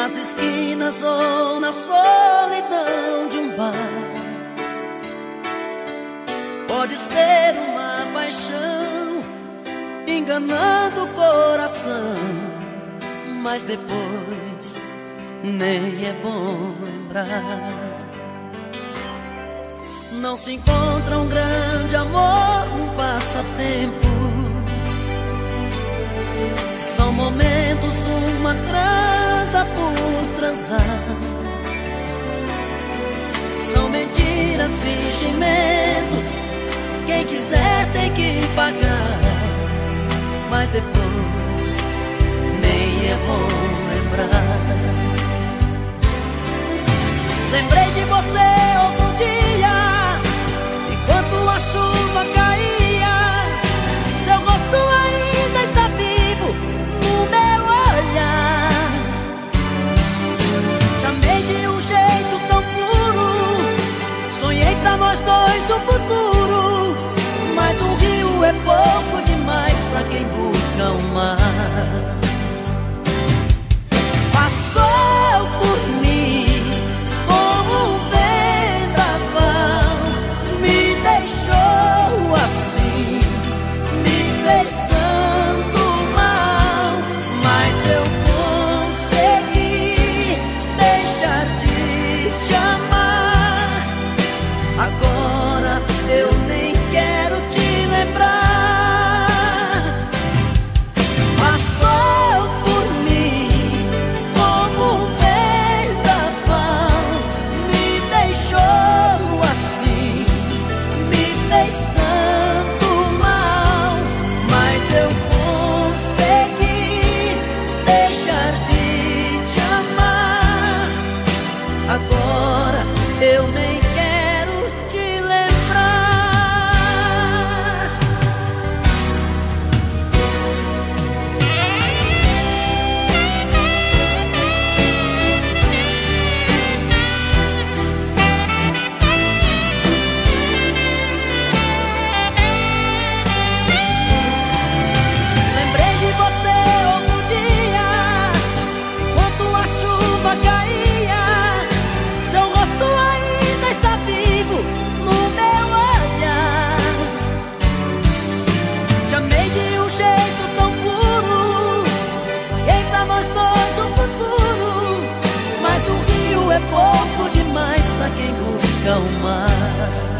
nas esquinas ou na solidão de um bar. Pode ser uma paixão enganando o coração, mas depois nem é bom lembrar. Não se encontra um grande amor num passatempo. São momentos uma trama transa por transar. São mentiras, fingimentos. Quem quiser tem que pagar. Mas depois nem é bom lembrar. Lembrei de você quem busca o mar.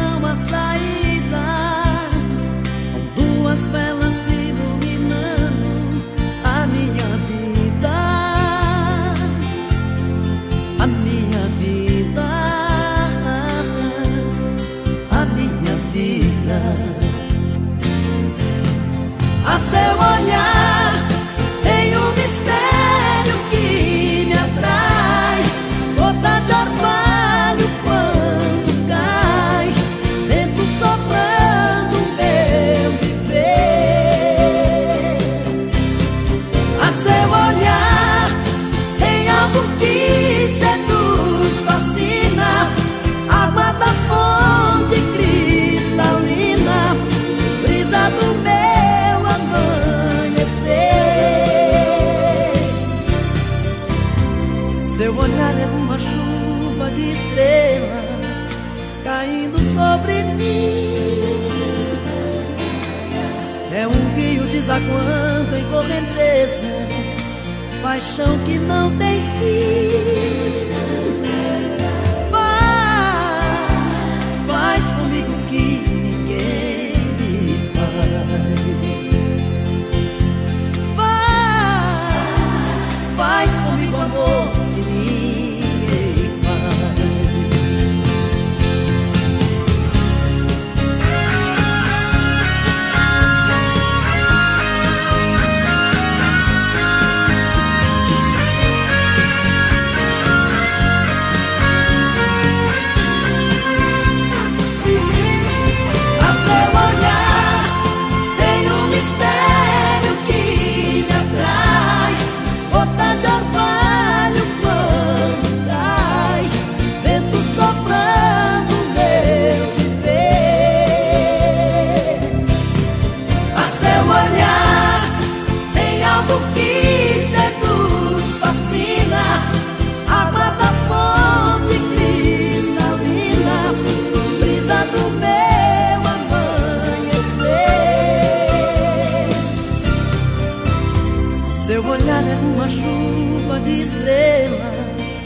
era uma chuva de estrelas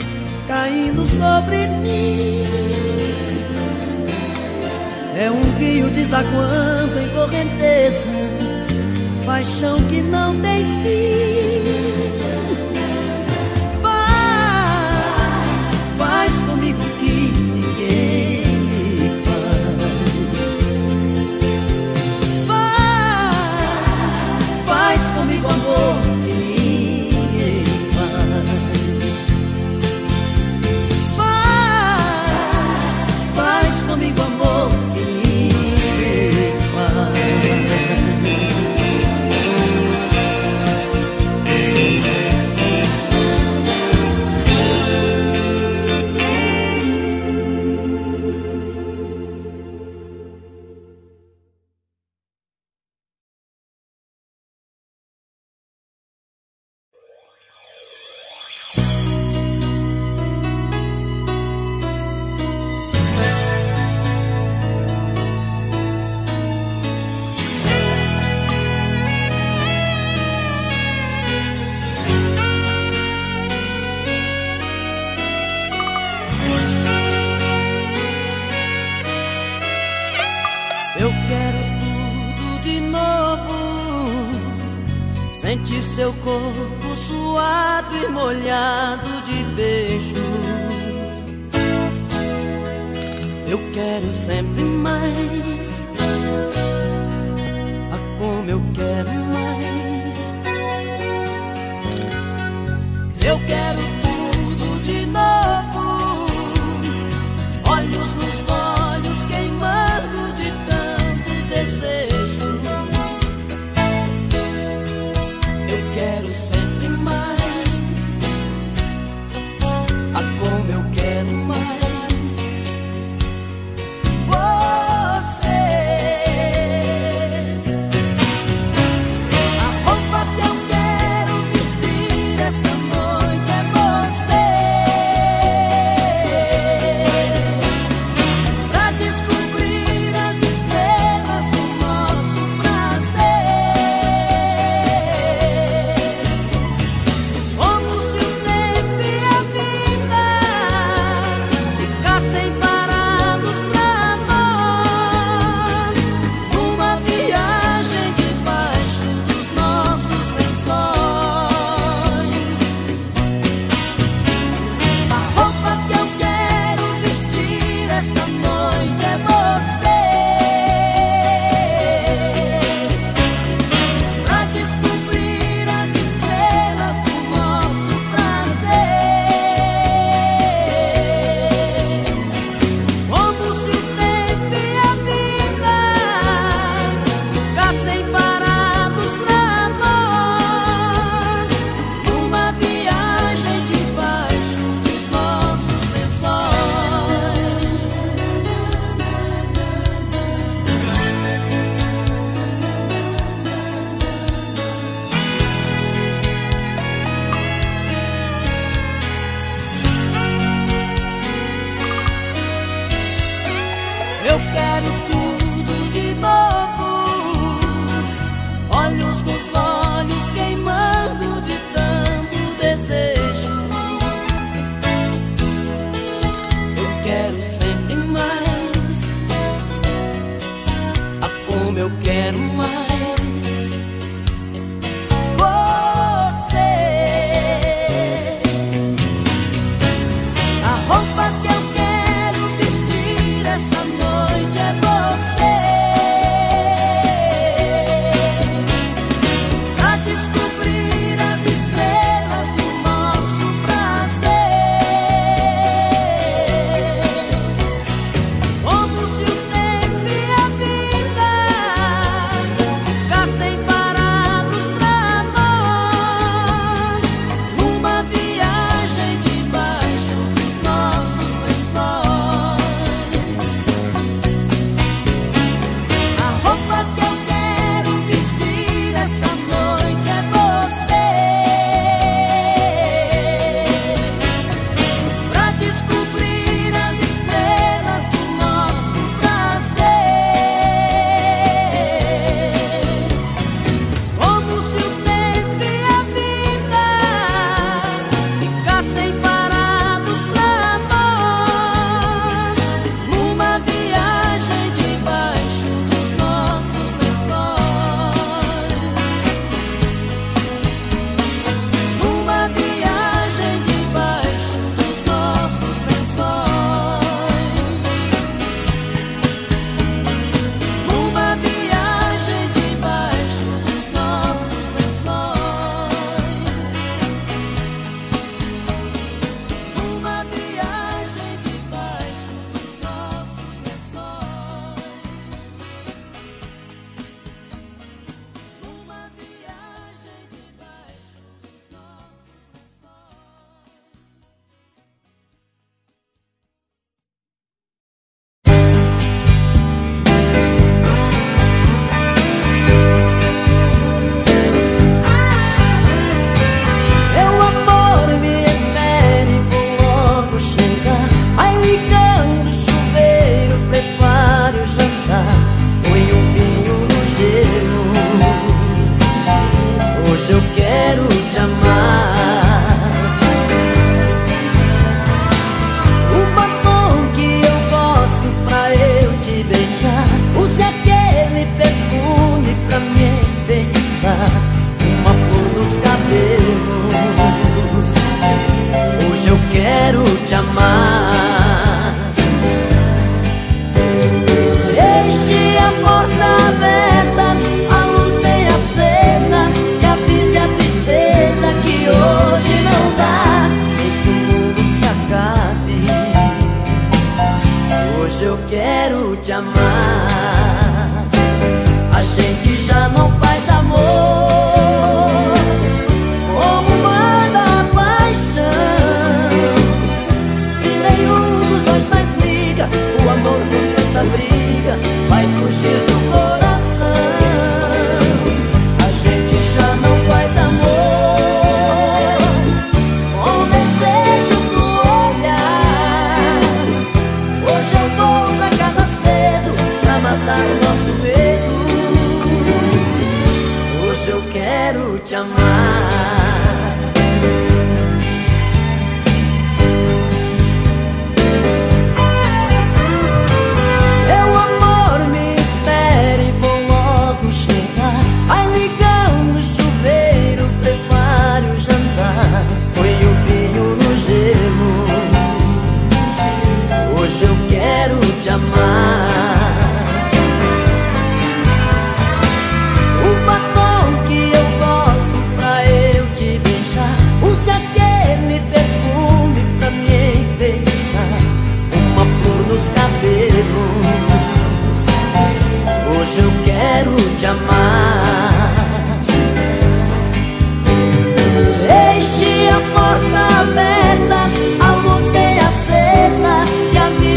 caindo sobre mim. É um rio desaguando em correntezas, paixão que não tem fim. quero sempre mais. Ah, como eu quero mais. Eu quero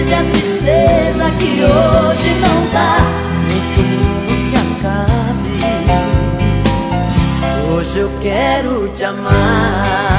esconde é a tristeza que hoje não dá. Nem que o mundo se acabe. Hoje eu quero te amar.